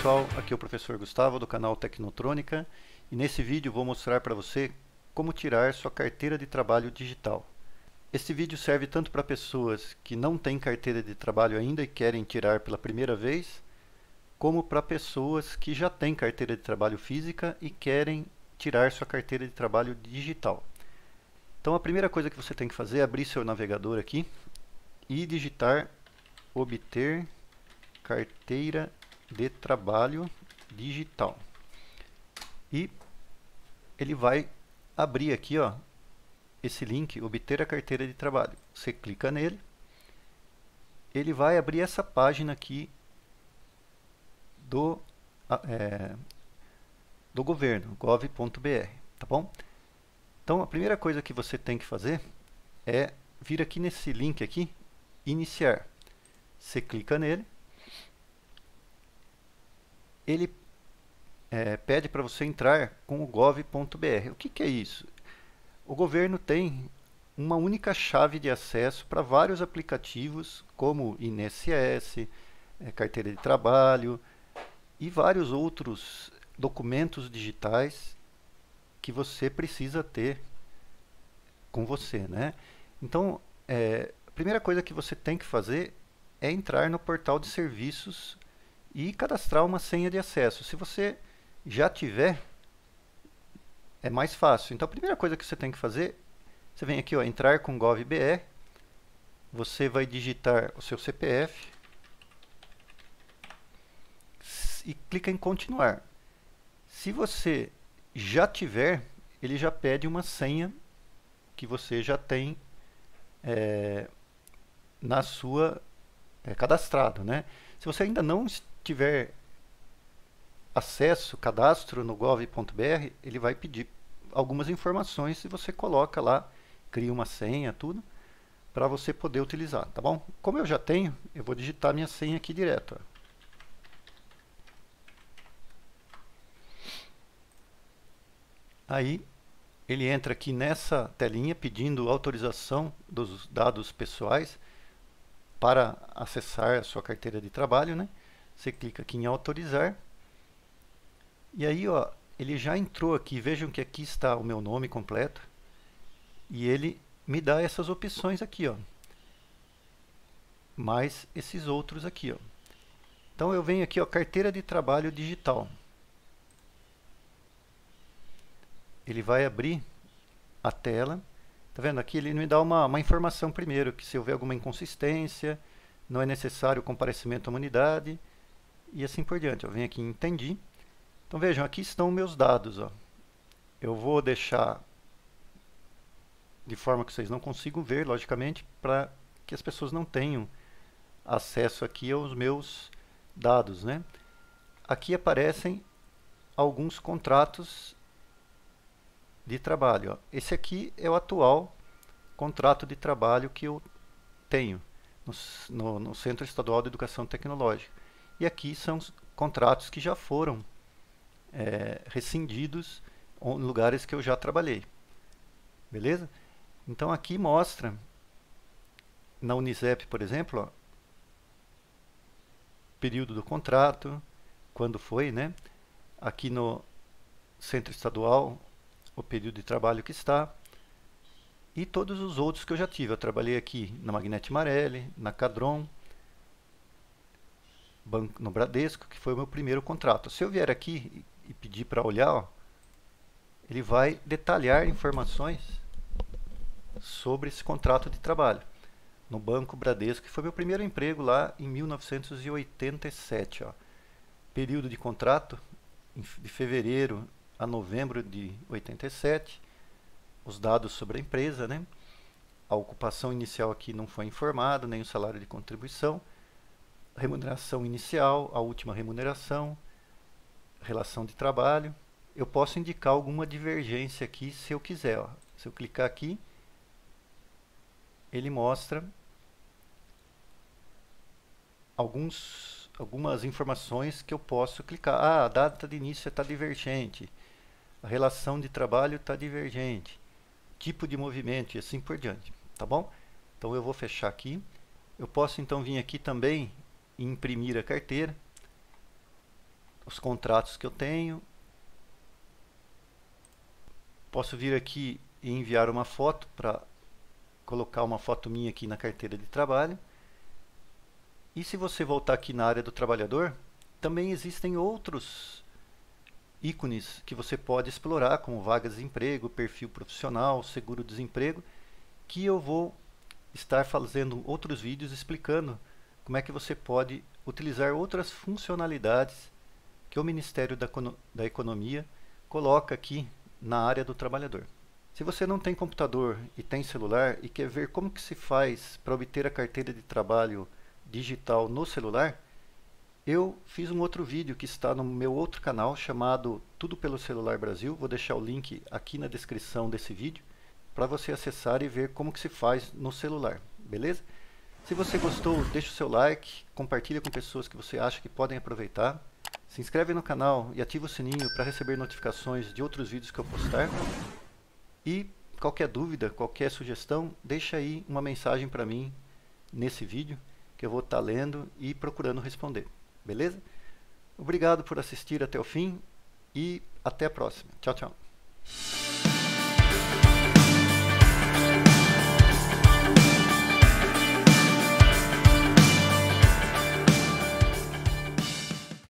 pessoal, aqui é o professor Gustavo do canal Tecnotrônica e nesse vídeo vou mostrar para você como tirar sua carteira de trabalho digital. Este vídeo serve tanto para pessoas que não têm carteira de trabalho ainda e querem tirar pela primeira vez, como para pessoas que já têm carteira de trabalho física e querem tirar sua carteira de trabalho digital. Então a primeira coisa que você tem que fazer é abrir seu navegador aqui e digitar obter carteira de trabalho digital. E ele vai abrir aqui, ó, esse link, obter a carteira de trabalho. Você clica nele, ele vai abrir essa página aqui do, é, do governo, gov.br, tá bom? Então, a primeira coisa que você tem que fazer é vir aqui nesse link aqui, iniciar. Você clica nele, ele é, pede para você entrar com o gov.br. O que, que é isso? O governo tem uma única chave de acesso para vários aplicativos, como INSS, é, carteira de trabalho e vários outros documentos digitais que você precisa ter com você, né? Então, é, a primeira coisa que você tem que fazer é entrar no portal de serviços e cadastrar uma senha de acesso. Se você já tiver, é mais fácil. Então a primeira coisa que você tem que fazer, você vem aqui, ó, entrar com GovBR, você vai digitar o seu CPF e clica em continuar. Se você já tiver, ele já pede uma senha que você já tem é, na sua é, cadastrado, né? Se você ainda não tiver acesso, cadastro no gov.br, ele vai pedir algumas informações e você coloca lá, cria uma senha, tudo, para você poder utilizar, tá bom? Como eu já tenho, eu vou digitar minha senha aqui direto. Ó. Aí ele entra aqui nessa telinha pedindo autorização dos dados pessoais para acessar a sua carteira de trabalho, né? Você clica aqui em autorizar. E aí, ó, ele já entrou aqui. Vejam que aqui está o meu nome completo. E ele me dá essas opções aqui, ó. Mais esses outros aqui, ó. Então eu venho aqui, ó, carteira de trabalho digital. Ele vai abrir a tela. Tá vendo? Aqui ele me dá uma, uma informação primeiro, que se houver alguma inconsistência, não é necessário o comparecimento à unidade e assim por diante. Eu venho aqui em entendi. Então vejam, aqui estão meus dados. Ó. Eu vou deixar de forma que vocês não consigam ver, logicamente, para que as pessoas não tenham acesso aqui aos meus dados. Né? Aqui aparecem alguns contratos de trabalho. Ó. Esse aqui é o atual contrato de trabalho que eu tenho no, no, no Centro Estadual de Educação Tecnológica. E aqui são os contratos que já foram é, rescindidos em lugares que eu já trabalhei. Beleza? Então aqui mostra, na Unisep, por exemplo, ó, período do contrato, quando foi, né? Aqui no Centro Estadual, o período de trabalho que está, e todos os outros que eu já tive. Eu trabalhei aqui na Magnete Marelli, na Cadron, banco, no Bradesco, que foi o meu primeiro contrato. Se eu vier aqui e pedir para olhar, ó, ele vai detalhar informações sobre esse contrato de trabalho no Banco Bradesco, que foi meu primeiro emprego lá em 1987. Ó. Período de contrato de fevereiro a novembro de 87. Os dados sobre a empresa, né? A ocupação inicial aqui não foi informada, nem o salário de contribuição remuneração inicial, a última remuneração, relação de trabalho. Eu posso indicar alguma divergência aqui se eu quiser. Ó. Se eu clicar aqui, ele mostra alguns, algumas informações que eu posso clicar. Ah, a data de início está divergente, a relação de trabalho está divergente, tipo de movimento e assim por diante. Tá bom? Então eu vou fechar aqui. Eu posso então vir aqui também imprimir a carteira. os contratos que eu tenho. Posso vir aqui e enviar uma foto para colocar uma foto minha aqui na carteira de trabalho. E se você voltar aqui na área do trabalhador, também existem outros ícones que você pode explorar, como vagas de emprego, perfil profissional, seguro-desemprego, que eu vou estar fazendo outros vídeos explicando como é que você pode utilizar outras funcionalidades que o Ministério da, da Economia coloca aqui na área do trabalhador. Se você não tem computador e tem celular e quer ver como que se faz para obter a carteira de trabalho digital no celular, eu fiz um outro vídeo que está no meu outro canal chamado Tudo pelo Celular Brasil. Vou deixar o link aqui na descrição desse vídeo para você acessar e ver como que se faz no celular, beleza? Se você gostou, deixa o seu like, compartilha com pessoas que você acha que podem aproveitar. Se inscreve no canal e ativa o sininho para receber notificações de outros vídeos que eu postar. E qualquer dúvida, qualquer sugestão, deixa aí uma mensagem para mim nesse vídeo que eu vou estar tá lendo e procurando responder. Beleza? Obrigado por assistir até o fim e até a próxima. Tchau, tchau.